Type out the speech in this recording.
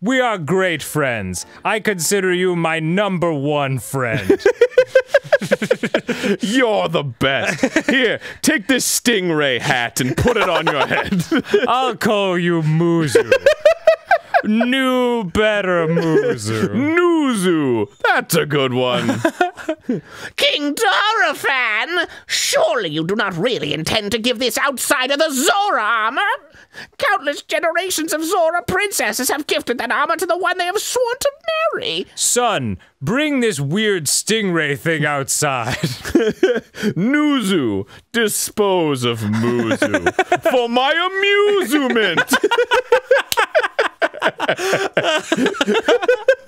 We are great friends. I consider you my number one friend. You're the best. Here, take this stingray hat and put it on your head. I'll call you Muzu. New, better Muzu. Newzu. That's a good one. King Dorephan! Surely you do not really intend to give this outsider the Zora armor? Countless generations of Zora princesses have gifted that armor to the one they have sworn to marry. Son, bring this weird stingray thing outside. Newzu, dispose of Muzu for my amusement.